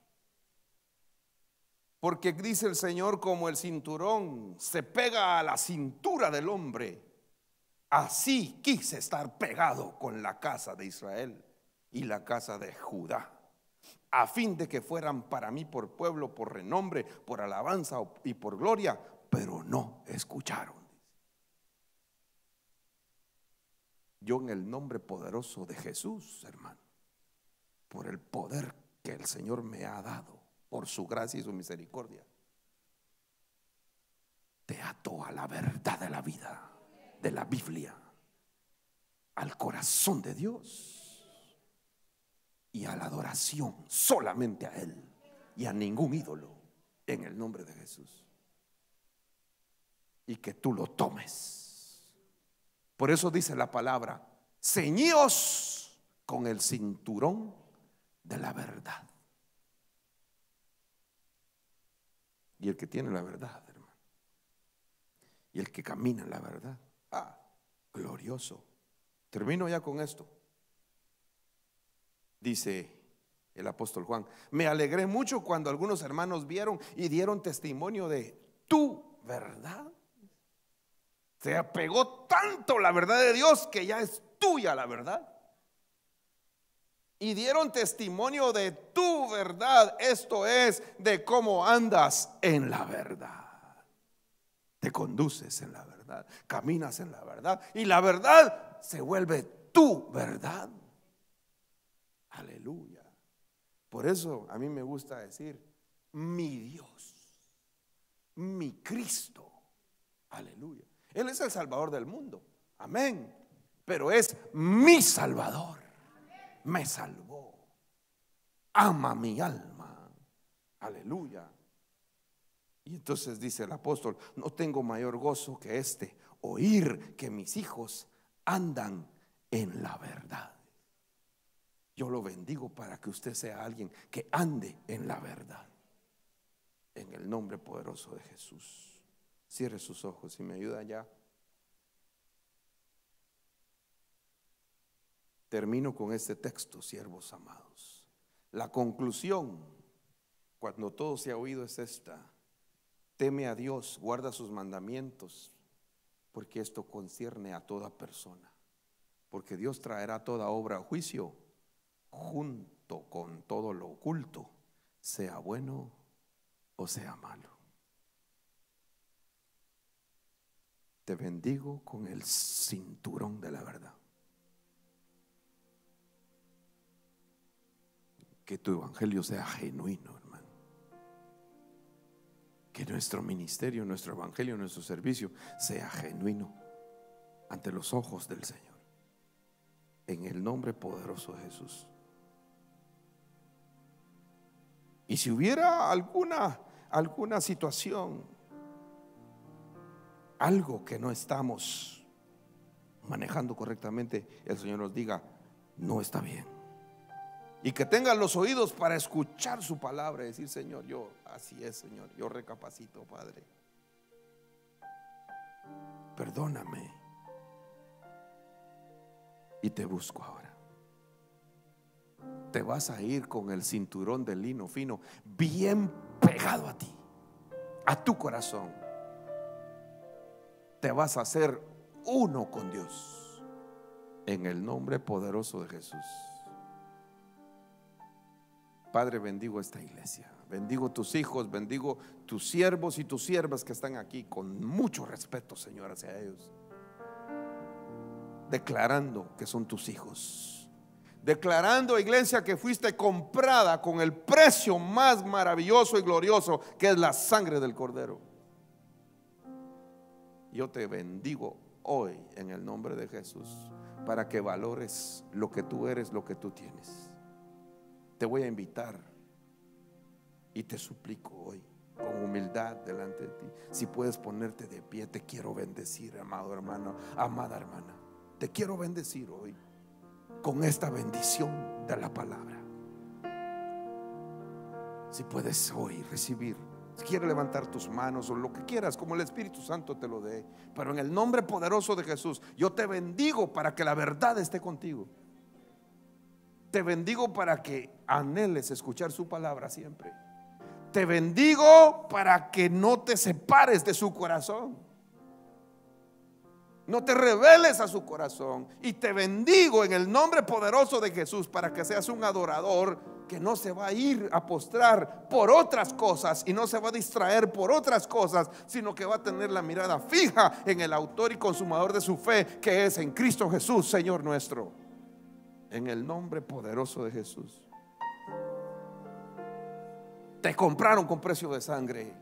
Porque dice el Señor, como el cinturón se pega a la cintura del hombre, así quise estar pegado con la casa de Israel y la casa de Judá. a fin de que fueran para mí por pueblo, por renombre, por alabanza y por gloria, pero no escucharon. Yo en el nombre poderoso de Jesús, hermano, por el poder que el Señor me ha dado, por su gracia y su misericordia, te ato a la verdad de la vida, de la Biblia, al corazón de Dios y a la adoración solamente a Él y a ningún ídolo en el nombre de Jesús. Y que tú lo tomes. Por eso dice la palabra, ceñíos con el cinturón de la verdad. Y el que tiene la verdad, hermano. Y el que camina en la verdad. Ah, glorioso. Termino ya con esto. Dice el apóstol Juan, me alegré mucho cuando algunos hermanos vieron y dieron testimonio de tu verdad. Se apegó tanto la verdad de Dios que ya es tuya la verdad. Y dieron testimonio de tu verdad. Esto es de cómo andas en la verdad. Te conduces en la verdad. Caminas en la verdad. Y la verdad se vuelve tu verdad. Aleluya. Por eso a mí me gusta decir, mi Dios, mi Cristo. Aleluya. Él es el Salvador del mundo. Amén pero es mi Salvador. Me salvó. Ama mi alma. Aleluya. Y entonces dice el apóstol, no tengo mayor gozo que este, oír que mis hijos andan en la verdad. Yo lo bendigo para que usted sea alguien que ande en la verdad. En el nombre poderoso de Jesús. Cierre sus ojos y me ayuda ya. Termino con este texto, siervos amados. La conclusión, cuando todo se ha oído, es esta. Teme a Dios, guarda sus mandamientos, porque esto concierne a toda persona. Porque Dios traerá toda obra a juicio junto con todo lo oculto, sea bueno o sea malo. Te bendigo con el cinturón de la verdad. Que tu evangelio sea genuino, hermano. Que nuestro ministerio, nuestro evangelio, nuestro servicio sea genuino ante los ojos del Señor. En el nombre poderoso de Jesús. Y si hubiera alguna alguna situación, algo que no estamos manejando correctamente, el Señor nos diga, no está bien y que tengan los oídos para escuchar su palabra y decir, Señor, yo, así es, Señor, yo recapacito, Padre. Perdóname. Y te busco ahora. Te vas a ir con el cinturón de lino fino bien pegado a ti, a tu corazón. Te vas a hacer uno con Dios en el nombre poderoso de Jesús. Padre, bendigo esta iglesia. Bendigo tus hijos, bendigo tus siervos y tus siervas que están aquí con mucho respeto, Señor, hacia ellos. Declarando que son tus hijos. Declarando, iglesia, que fuiste comprada con el precio más maravilloso y glorioso, que es la sangre del Cordero. Yo te bendigo hoy en el nombre de Jesús para que valores lo que tú eres, lo que tú tienes te voy a invitar y te suplico hoy con humildad delante de ti. Si puedes ponerte de pie, te quiero bendecir, amado hermano, amada hermana. Te quiero bendecir hoy con esta bendición de la palabra. Si puedes hoy recibir, si quieres levantar tus manos o lo que quieras, como el Espíritu Santo te lo dé, pero en el nombre poderoso de Jesús, yo te bendigo para que la verdad esté contigo. Te bendigo para que anheles escuchar su palabra siempre. Te bendigo para que no te separes de su corazón. No te reveles a su corazón. Y te bendigo en el nombre poderoso de Jesús para que seas un adorador que no se va a ir a postrar por otras cosas y no se va a distraer por otras cosas, sino que va a tener la mirada fija en el autor y consumador de su fe, que es en Cristo Jesús, Señor nuestro. En el nombre poderoso de Jesús. Te compraron con precio de sangre.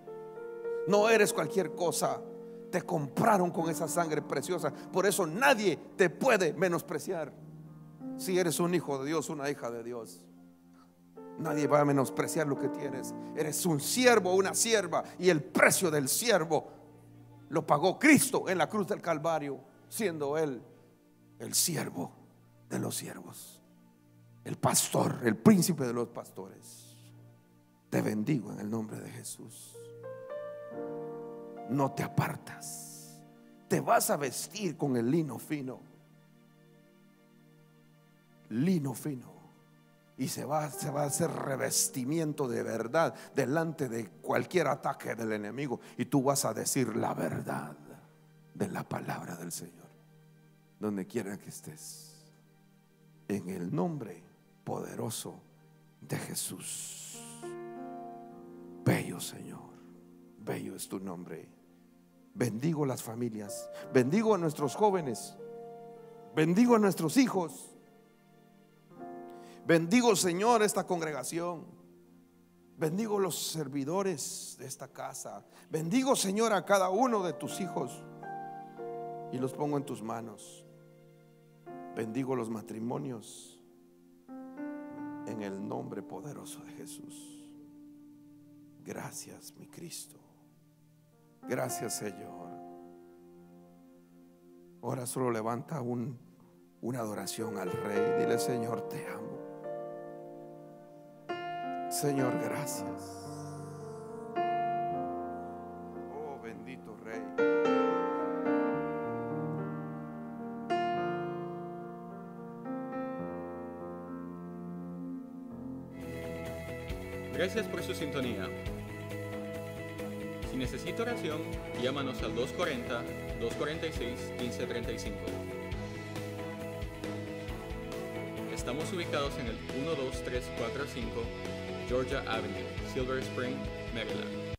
No eres cualquier cosa. Te compraron con esa sangre preciosa. Por eso nadie te puede menospreciar. Si eres un hijo de Dios, una hija de Dios. Nadie va a menospreciar lo que tienes. Eres un siervo, una sierva. Y el precio del siervo lo pagó Cristo en la cruz del Calvario, siendo Él el siervo de los siervos. El pastor, el príncipe de los pastores. Te bendigo en el nombre de Jesús. No te apartas. Te vas a vestir con el lino fino. Lino fino y se va, se va a hacer revestimiento de verdad delante de cualquier ataque del enemigo. Y tú vas a decir la verdad de la palabra del Señor, donde quiera que estés. En el nombre poderoso de Jesús. Bello Señor, bello es tu nombre. Bendigo las familias, bendigo a nuestros jóvenes, bendigo a nuestros hijos Bendigo, Señor, esta congregación. Bendigo los servidores de esta casa. Bendigo, Señor, a cada uno de tus hijos y los pongo en tus manos. Bendigo los matrimonios en el nombre poderoso de Jesús. Gracias, mi Cristo. Gracias, Señor. Ahora solo levanta un, una adoración al Rey. Dile, Señor, te amo. Señor, gracias. Gracias por su sintonía. Si necesita oración, llámanos al 240-246-1535. Estamos ubicados en el 12345 Georgia Avenue, Silver Spring, Maryland.